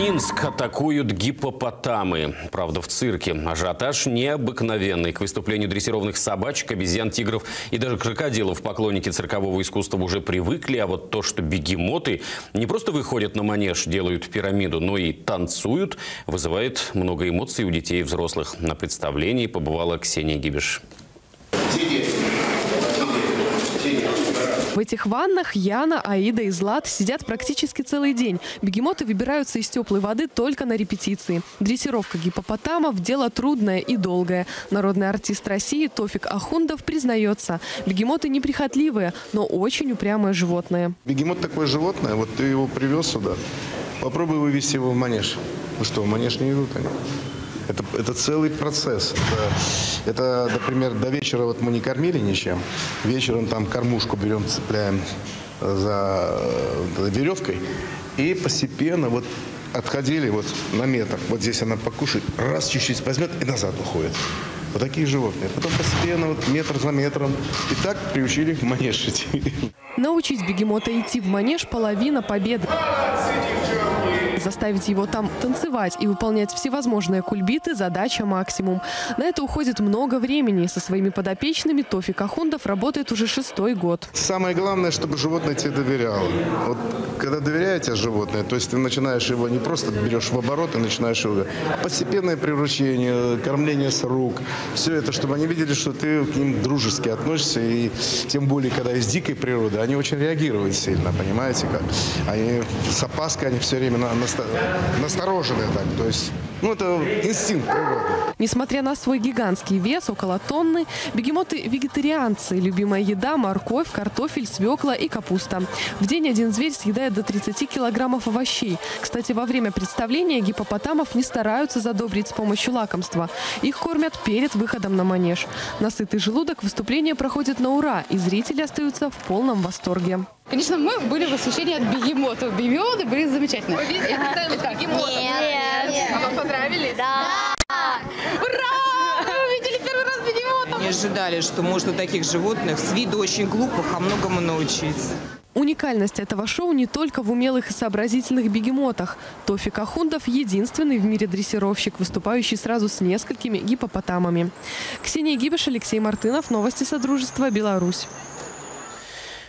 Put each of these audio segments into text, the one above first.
Минск атакуют гипопотамы. Правда, в цирке. Ажиотаж необыкновенный. К выступлению дрессированных собачек, обезьян, тигров и даже крокодилов поклонники циркового искусства уже привыкли. А вот то, что бегемоты не просто выходят на манеж, делают пирамиду, но и танцуют, вызывает много эмоций у детей и взрослых. На представлении побывала Ксения Гибиш. В этих ваннах Яна, Аида и Злат сидят практически целый день. Бегемоты выбираются из теплой воды только на репетиции. Дрессировка гипопотамов – дело трудное и долгое. Народный артист России Тофик Ахундов признается, бегемоты неприхотливые, но очень упрямые животные. Бегемот такое животное, вот ты его привез сюда, попробуй вывести его в манеж. Ну что, в манеж не идут они. Это, это целый процесс. Это, это, например, до вечера вот мы не кормили ничем. Вечером там кормушку берем, цепляем за, за веревкой. И постепенно вот отходили вот на метр. Вот здесь она покушает, раз чуть-чуть возьмет и назад уходит. Вот такие животные. Потом постепенно вот метр за метром. И так приучили манеж идти. Научить бегемота идти в манеж – половина победы. Заставить его там танцевать и выполнять всевозможные кульбиты – задача максимум. На это уходит много времени. Со своими подопечными Тофик Ахундов работает уже шестой год. Самое главное, чтобы животное тебе доверяло. Вот когда доверяете животное, то есть ты начинаешь его не просто берешь в оборот и начинаешь его, а постепенное приручение, кормление с рук, все это, чтобы они видели, что ты к ним дружески относишься, и тем более, когда из дикой природы, они очень реагируют сильно, понимаете как? Они с опаской, они все время на, на настороженные так. То есть, ну, это инстинкт природы. Несмотря на свой гигантский вес, около тонны, бегемоты вегетарианцы. Любимая еда – морковь, картофель, свекла и капуста. В день один зверь съедает до 30 килограммов овощей. Кстати, во время представления гипопотамов не стараются задобрить с помощью лакомства. Их кормят перед выходом на манеж. На сытый желудок выступление проходит на ура, и зрители остаются в полном восторге. Конечно, мы были в восхищении от бегемотов. Бегемоты были замечательные. Вы видели когда бегемотов? Нет. А вам понравились? Да. Ура! Мы видели первый раз бегемотов. Не ожидали, что можно таких животных с виду очень глупых, а многому научиться. Уникальность этого шоу не только в умелых и сообразительных бегемотах. Тофик Ахундов – единственный в мире дрессировщик, выступающий сразу с несколькими гипопотамами. Ксения Гибиш, Алексей Мартынов. Новости Содружества. Беларусь.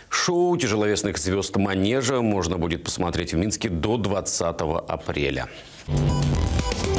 Шоу тяжеловесных звезд «Манежа» можно будет посмотреть в Минске до 20 апреля.